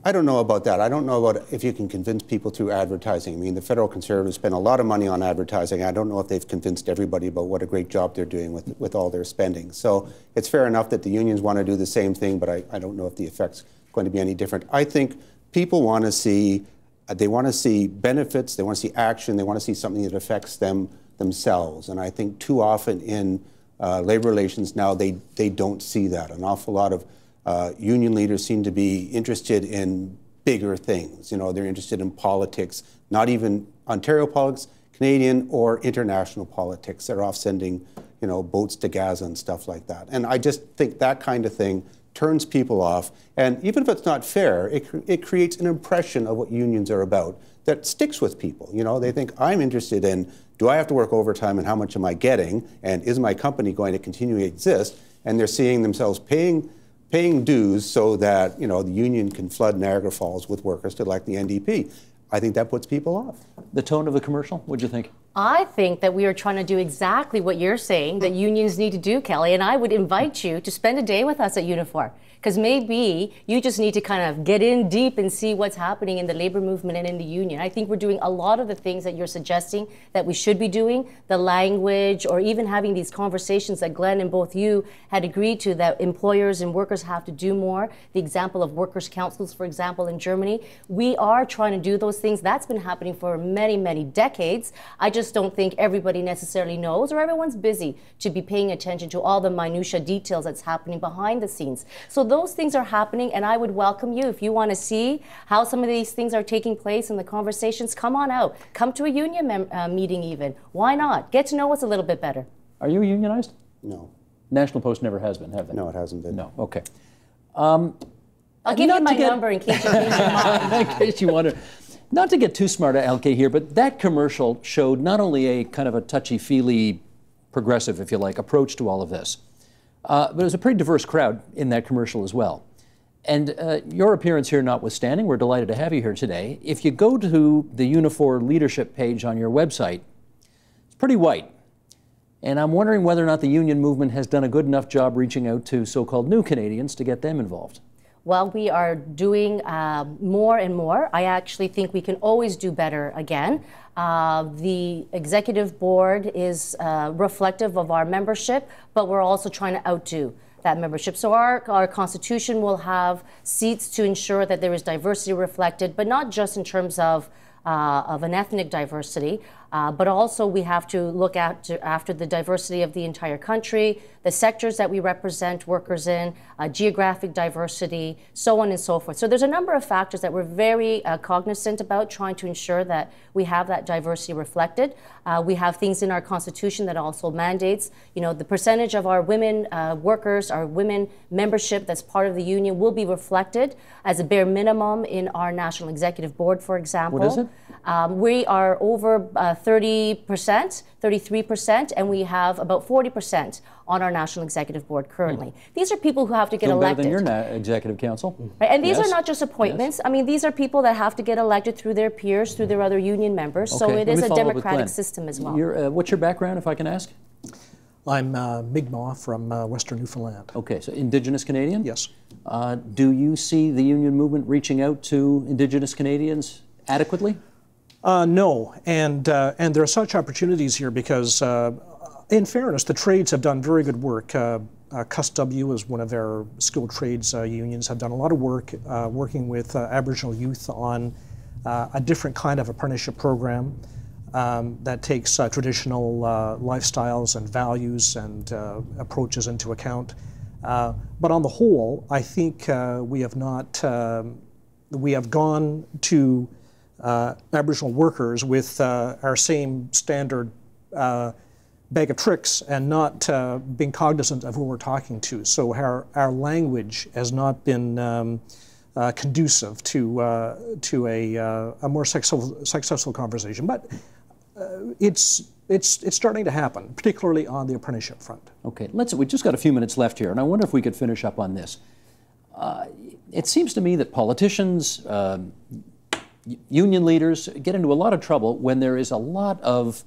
I don't know about that. I don't know about if you can convince people through advertising. I mean, the federal conservatives spend a lot of money on advertising. I don't know if they've convinced everybody about what a great job they're doing with, with all their spending. So it's fair enough that the unions want to do the same thing, but I, I don't know if the effect's going to be any different. I think people want to see they want to see benefits, they want to see action, they want to see something that affects them themselves. And I think too often in uh, labor relations now they they don't see that. An awful lot of uh, union leaders seem to be interested in bigger things. You know, they're interested in politics, not even Ontario politics, Canadian or international politics. They're off sending, you know, boats to Gaza and stuff like that. And I just think that kind of thing turns people off. And even if it's not fair, it, it creates an impression of what unions are about that sticks with people. You know, they think I'm interested in do I have to work overtime and how much am I getting? And is my company going to continue to exist? And they're seeing themselves paying paying dues so that you know the union can flood Niagara Falls with workers to elect the NDP. I think that puts people off. The tone of the commercial, what'd you think? I think that we are trying to do exactly what you're saying that unions need to do, Kelly. And I would invite you to spend a day with us at Unifor because maybe you just need to kind of get in deep and see what's happening in the labor movement and in the union. I think we're doing a lot of the things that you're suggesting that we should be doing, the language, or even having these conversations that Glenn and both you had agreed to that employers and workers have to do more. The example of workers' councils, for example, in Germany. We are trying to do those things. That's been happening for many, many decades. I just don't think everybody necessarily knows or everyone's busy to be paying attention to all the minutia details that's happening behind the scenes. So those things are happening, and I would welcome you if you want to see how some of these things are taking place in the conversations. Come on out. Come to a union mem- uh, meeting, even. Why not? Get to know us a little bit better. Are you unionized? No. National Post never has been, have they? No, it hasn't been. No. Okay. Um, I'll give you my get, number in case you change your mind. in case you wonder. Not to get too smart at LK here, but that commercial showed not only a kind of a touchy-feely, progressive, if you like, approach to all of this, uh, but it was a pretty diverse crowd in that commercial as well. And uh, your appearance here notwithstanding, we're delighted to have you here today. If you go to the Unifor leadership page on your website, it's pretty white. And I'm wondering whether or not the union movement has done a good enough job reaching out to so called new Canadians to get them involved. Well, we are doing uh, more and more. I actually think we can always do better again. Uh, the executive board is uh, reflective of our membership, but we're also trying to outdo that membership. So our, our constitution will have seats to ensure that there is diversity reflected, but not just in terms of uh, of an ethnic diversity, uh, but also we have to look at to, after the diversity of the entire country, the sectors that we represent workers in, uh, geographic diversity, so on and so forth. So there's a number of factors that we're very uh, cognizant about trying to ensure that we have that diversity reflected. Uh, we have things in our constitution that also mandates, you know, the percentage of our women uh, workers, our women membership that's part of the union will be reflected as a bare minimum in our national executive board, for example. What is it? Um, we are over uh, 30%, 33%, and we have about 40% on our national executive board currently. Mm. These are people who have to get Feel elected. Better than your executive council. Right? And these yes. are not just appointments. Yes. I mean, these are people that have to get elected through their peers, through their other union members. Okay. So it Let is a democratic system as well. Uh, what's your background, if I can ask? I'm uh, Mi'kmaq from uh, Western Newfoundland. Okay, so Indigenous Canadian? Yes. Uh, do you see the union movement reaching out to Indigenous Canadians adequately? Uh, no, and uh, and there are such opportunities here because, uh, in fairness, the trades have done very good work. Uh, uh, CUSW is one of our skilled trades uh, unions. Have done a lot of work working with Aboriginal youth on a different kind of apprenticeship program um, that takes traditional lifestyles and values and approaches into account. but on the whole, I think we have not. Um, we have gone to uh, Aboriginal workers with uh, our same standard uh, bag of tricks and not uh, being cognizant of who we're talking to. So our, our language has not been um, uh, conducive to, uh, to a, a more successful, successful conversation. But it's, it's, it's starting to happen, particularly on the apprenticeship front. Okay, let's, we just got a few minutes left here, and I wonder if we could finish up on this. it seems to me that politicians, um, union leaders get into a lot of trouble when there is a lot of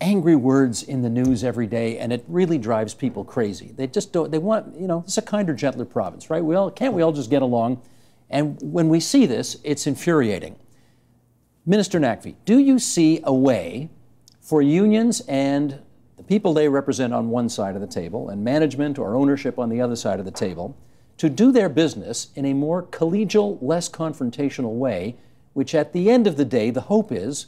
angry words in the news every day, and it really drives people crazy. They just don't, they want, you know, it's a kinder, gentler province, right? We all, can't we all just get along? And when we see this, it's infuriating. Minister Naqvi, do you see a way for unions and the people they represent on one side of the table and management or ownership on the other side of the table to do their business in a more collegial, less confrontational way which at the end of the day, the hope is,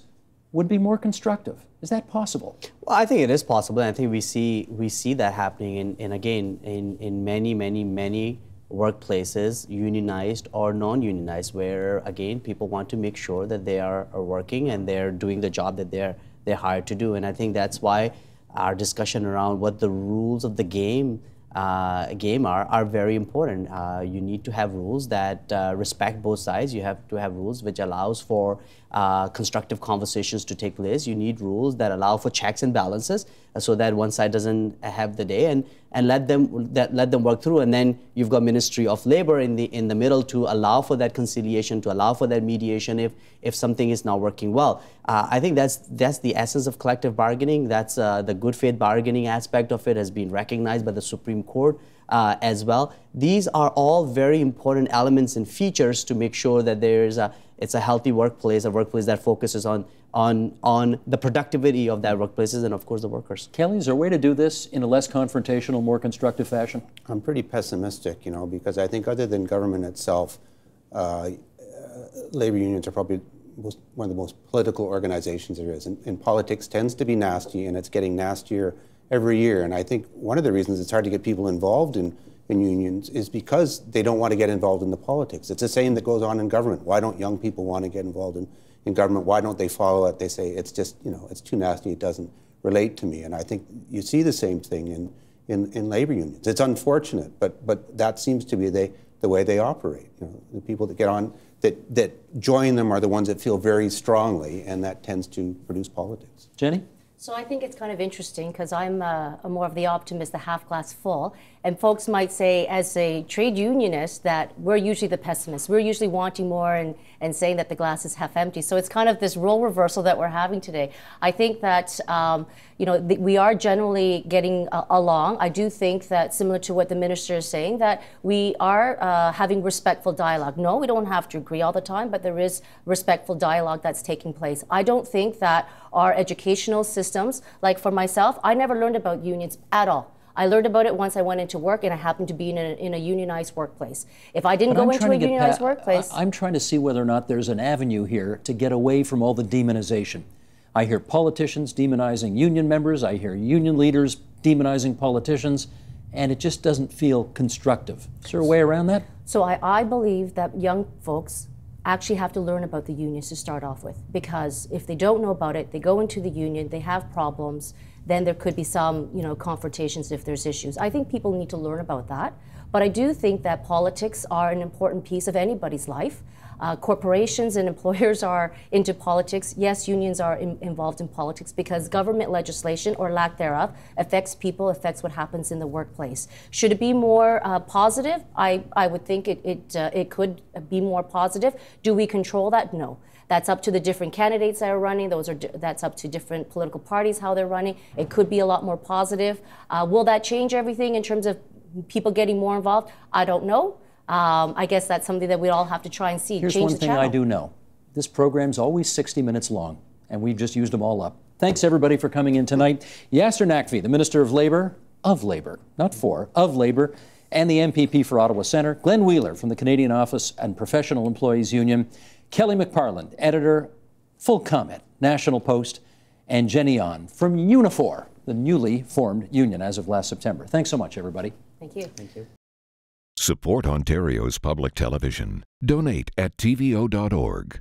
would be more constructive. Is that possible? Well, I think it is possible. And I think we see we see that happening in, in again in, in many, many, many workplaces, unionized or non-unionized, where again people want to make sure that they are, are working and they're doing the job that they're they're hired to do. And I think that's why our discussion around what the rules of the game uh, game are, are very important. Uh, you need to have rules that uh, respect both sides. You have to have rules which allows for uh, constructive conversations to take place. You need rules that allow for checks and balances uh, so that one side doesn't have the day and, and let them that, let them work through. And then you've got Ministry of Labor in the in the middle to allow for that conciliation, to allow for that mediation if if something is not working well. Uh, I think that's that's the essence of collective bargaining. That's uh, the good faith bargaining aspect of it has been recognized by the Supreme Court. Uh, as well. These are all very important elements and features to make sure that there is a it's a healthy workplace, a workplace that focuses on on on the productivity of that workplaces and of course the workers. Kelly, is there a way to do this in a less confrontational, more constructive fashion? I'm pretty pessimistic, you know, because I think other than government itself, uh, uh, labor unions are probably most, one of the most political organizations there is. And, and politics tends to be nasty, and it's getting nastier every year. And I think one of the reasons it's hard to get people involved in in unions is because they don't want to get involved in the politics. It's the same that goes on in government. Why don't young people want to get involved in, in government? Why don't they follow it? They say it's just, you know, it's too nasty, it doesn't relate to me. And I think you see the same thing in, in, in labor unions. It's unfortunate, but, but that seems to be the, the way they operate. You know, the people that get on, that, that join them are the ones that feel very strongly, and that tends to produce politics. Jenny? So I think it's kind of interesting because I'm a, a more of the optimist, the half glass full. And folks might say, as a trade unionist, that we're usually the pessimists. We're usually wanting more and, and saying that the glass is half empty. So it's kind of this role reversal that we're having today. I think that um, you know we are generally getting uh, along. I do think that similar to what the minister is saying, that we are uh, having respectful dialogue. No, we don't have to agree all the time, but there is respectful dialogue that's taking place. I don't think that our educational systems, like for myself, I never learned about unions at all. I learned about it once I went into work and I happened to be in a, in a unionized workplace. If I didn't but go I'm into a unionized workplace. I'm trying to see whether or not there's an avenue here to get away from all the demonization. I hear politicians demonizing union members, I hear union leaders demonizing politicians, and it just doesn't feel constructive. Is there a way around that? So I, I believe that young folks actually have to learn about the unions to start off with because if they don't know about it, they go into the union, they have problems, then there could be some, you know, confrontations if there's issues. I think people need to learn about that. But I do think that politics are an important piece of anybody's life. Uh, corporations and employers are into politics. Yes, unions are in, involved in politics because government legislation or lack thereof affects people, affects what happens in the workplace. Should it be more uh, positive? I, I would think it, it, uh, it could be more positive. Do we control that? No. That's up to the different candidates that are running. Those are that's up to different political parties how they're running. It could be a lot more positive. Uh, will that change everything in terms of people getting more involved? I don't know. Um, I guess that's something that we all have to try and see. Here's change one thing channel. I do know: this program's always 60 minutes long, and we've just used them all up. Thanks everybody for coming in tonight. Yasir Naqvi, the Minister of Labor, of Labor, not for, of Labor, and the MPP for Ottawa Centre. Glenn Wheeler from the Canadian Office and Professional Employees Union. Kelly McParland, editor, Full Comment, National Post, and Jenny Ahn from Unifor, the newly formed union as of last September. Thanks so much, everybody. Thank you. Thank you. Support Ontario's public television. Donate at tvo.org.